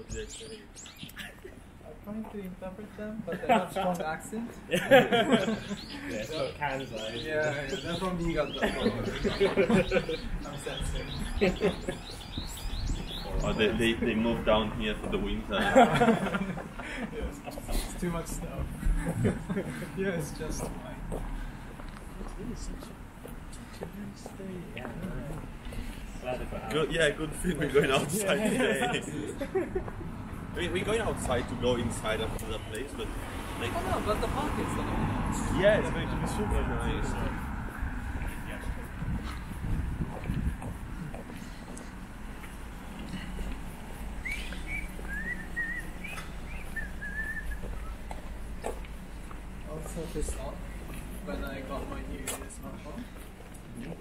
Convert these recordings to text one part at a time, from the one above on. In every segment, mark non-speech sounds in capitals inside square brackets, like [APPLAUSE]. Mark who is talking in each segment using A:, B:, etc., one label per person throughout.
A: What did they say?
B: I'm trying to interpret them, but they have strong [LAUGHS] accent. [LAUGHS]
A: Yeah, so Kansai.
B: Yeah, yeah, they're from Niigata. [LAUGHS] I'm sensing.
C: Or they, they, they moved down here for the winter.
B: yes, it's too much snow. yeah, it's just fine.
A: Sad about
C: Good, yeah, good thing we're going outside today. [LAUGHS] I mean, we're going outside to go inside of the place, but like,
B: Oh no, but the park is like,
C: yeah, it's going to be super nice.
B: also pissed off when I got my new smartphone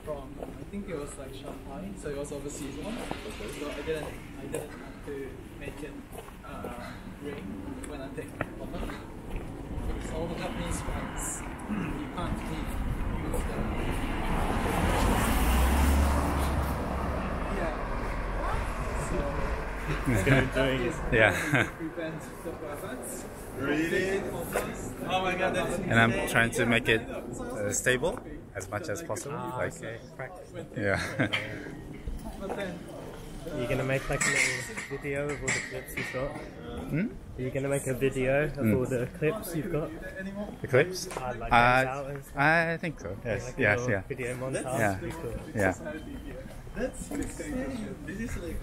B: from I think it was like Shanghai, so it was overseas one. So I didn't I didn't have to make it uh, ring when I take my photo. Because all the Japanese ones you can't really use them. Yeah. So
A: It's going to doing
B: is
D: Yeah.
B: prevent the perverts.
C: Really? Oh my god,
D: and I'm trying to make it uh, stable as much as possible. Like,
A: okay.
D: Yeah.
B: But [LAUGHS] then
A: Are you going to make like a little video of all the clips you've got?
D: Hmm?
A: Are you going to make a video of all the clips you've got?
D: The clips?
A: Uh, like
D: Uh,
A: those out and stuff?
D: I think so. Yes.
A: Like
D: Yes. Yeah.
A: Video montage.
D: Yeah.
A: Pretty cool.
D: Yeah.
C: That's insane. This is like.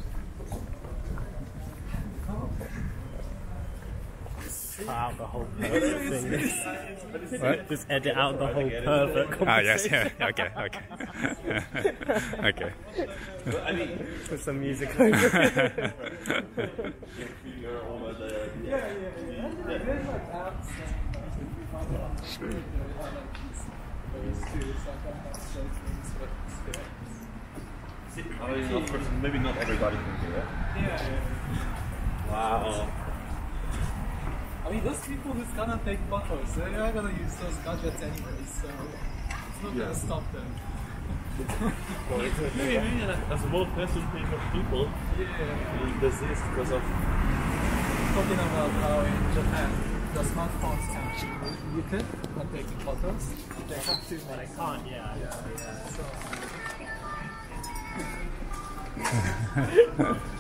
A: Cut out the whole [LAUGHS] pervert thing.
D: What?
A: Just edit out the whole pervert
D: Ah, yes.
A: conversation.
D: Yeah. Okay. Okay. [LAUGHS] okay.
C: I
A: Put some music over.
C: you're over the.
B: Yeah, yeah, yeah. There's like apps that you find it on the screen. They have like these ways to sometimes show things with experience.
C: I mean, of course, maybe not everybody can do that.
B: Yeah, yeah.
C: Wow.
B: I mean, those people who's gonna take photos, they are not gonna use those gadgets anyway, so it's not
C: Yeah.
B: gonna stop them. [LAUGHS] [LAUGHS]
C: Maybe, uh, maybe a, a small percentage of people
B: Yeah.
C: desist because of.
B: Talking about how in Japan, the smartphones can be muted when taking photos. They have to make
A: Can't, yeah.
B: Yeah, so. Yeah. Turns [LAUGHS] out they have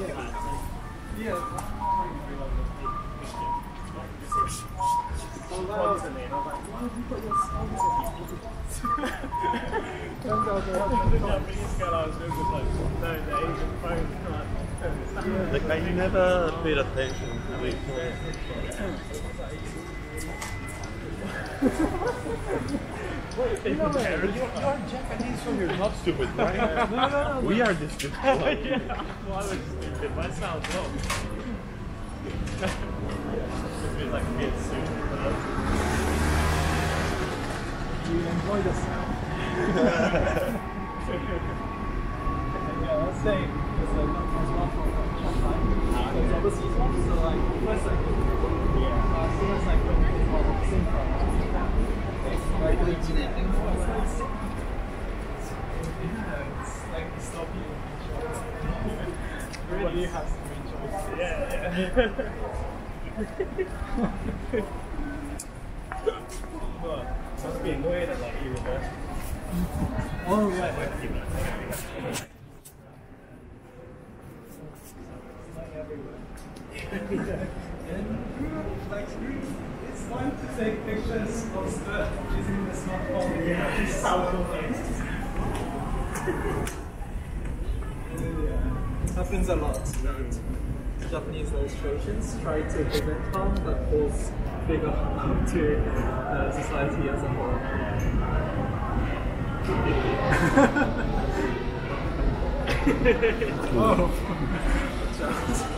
C: Like, I never paid attention to it. [LAUGHS]
B: You know, you're, you're Japanese, so you're not
C: Stupid, right? [LAUGHS]
B: No, no, no.
C: we are the stupid ones.
A: Well, I was stupid. That sounds be like
B: You enjoy the sound. yeah, I was saying, it's like not my smartphone from Shanghai. It's overseas one, so like, first like, yeah, as soon as I put it on the SIM card, it's like originating. It's like, yeah, it's like dystopian. Everybody has to enjoy.
A: Yeah, yeah. well, must be annoying at [LAUGHS] like university.
B: Oh, yeah. And, like, it's fun to take pictures of stuff using the smartphone. Yeah, it's so yeah. Happens a lot that Japanese illustrations try to prevent harm but cause bigger harm to uh, society as a whole. [LAUGHS] [LAUGHS] oh.